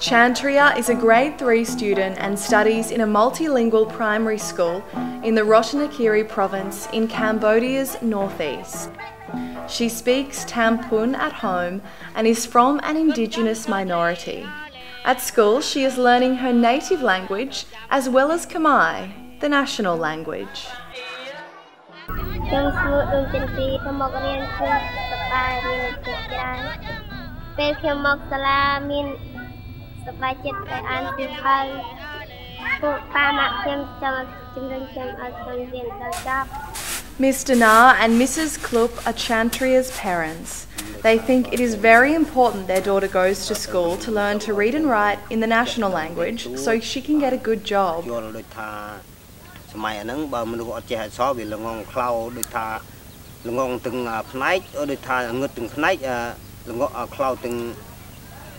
Chantria is a grade 3 student and studies in a multilingual primary school in the Ratanakiri province in Cambodia's northeast. She speaks Tampun at home and is from an indigenous minority. At school, she is learning her native language as well as Khmer, the national language. ខ្ញុំស្មូតដូចជាទីខ្ញុំមករៀនគឺសប្បាយមានចិត្តច្រើនពេលខ្ញុំមកសាលាមានសប្បាយចិត្តដែលអានសៀវភៅពួកប៉ាម៉ាក់ខ្ញុំចង់ជំរុញខ្ញុំឲ្យខ្ញុំរៀនដល់ចប់ Mr. Na and Mrs. Klup are Chantria's parents. They think it is very important their daughter goes to school to learn to read and write in the national language so she can get a good job. សម័យអាហ្នឹងបើមនុស្សអត់ចេះអក្សរវាល្ងងខ្លៅដូចថាល្ងងទាំងផ្នែកដូចថាងឹតទាំងផ្នែកល្ងងខ្លៅទាំង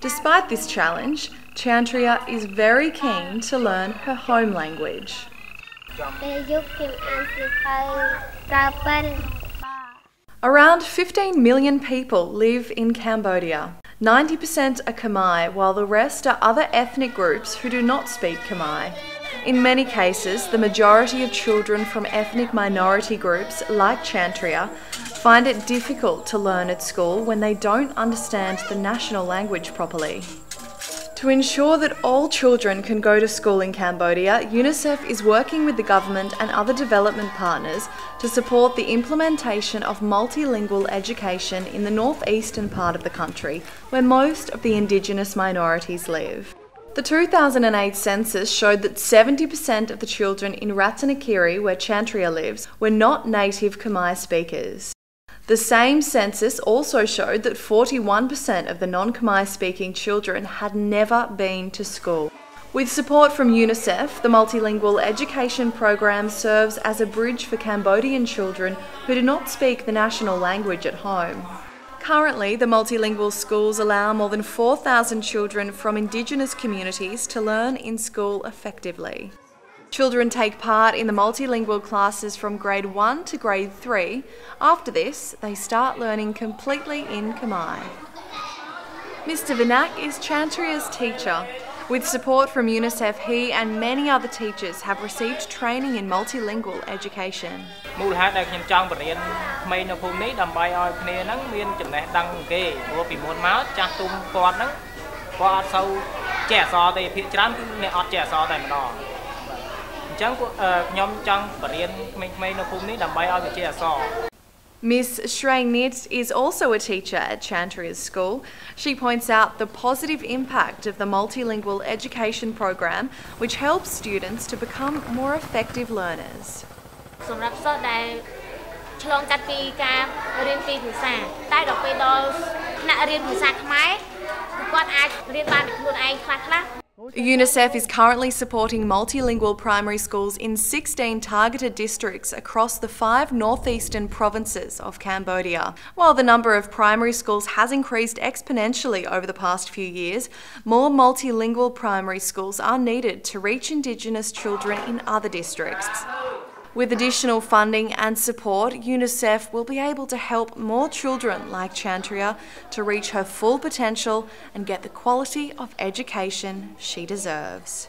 Despite this challenge, Chantria is very keen to learn her home language. Around 15 million people live in Cambodia. 90% are Khmer, while the rest are other ethnic groups who do not speak Khmer. In many cases, the majority of children from ethnic minority groups, like Chantria, find it difficult to learn at school when they don't understand the national language properly. To ensure that all children can go to school in Cambodia, UNICEF is working with the government and other development partners to support the implementation of multilingual education in the northeastern part of the country, where most of the indigenous minorities live. The 2008 census showed that 70% of the children in Ratanakiri, where Chantria lives, were not native Khmer speakers. The same census also showed that 41% of the non Khmer speaking children had never been to school. With support from UNICEF, the multilingual education program serves as a bridge for Cambodian children who do not speak the national language at home. Currently, the multilingual schools allow more than 4,000 children from Indigenous communities to learn in school effectively. Children take part in the multilingual classes from grade 1 to grade 3. After this, they start learning completely in Khmer. Mr Vinak is Chantria's teacher. With support from UNICEF, he and many other teachers have received training in multilingual education. មូលហេតុដែលខ្ញុំចង់បរៀនក្មេងនៅភូមិនេះដើម្បីឲ្យគ្នាហ្នឹងមានចំណេះដឹងគេព្រោះពីមុនមកចាស់ទុំគាត់ហ្នឹងគាត់អត់សូវចេះអក្សរទេភាគច្រើនគឺអ្នកអត់ចេះអក្សរតែម្ដង ញ្ចឹងខ្ញុំចង់បរៀនក្មេងៗនៅភូមិនេះដើម្បីឲ្យវាជាអក្សរ Miss Schrangnitz is also a teacher at Chantria's school. She points out the positive impact of the multilingual education program, which helps students to become more effective learners. សម្រាប់សិស្សដែលឆ្លងកាត់ពីការរៀនពីភាសាតែដល់ពេលដល់ថ្នាក់រៀនភាសាខ្មែរគឺគាត់អាចរៀនបានដោយខ្លួនឯងខ្លះៗ UNICEF is currently supporting multilingual primary schools in 16 targeted districts across the five northeastern provinces of Cambodia. While the number of primary schools has increased exponentially over the past few years, more multilingual primary schools are needed to reach Indigenous children in other districts. With additional funding and support, UNICEF will be able to help more children like Chantria to reach her full potential and get the quality of education she deserves.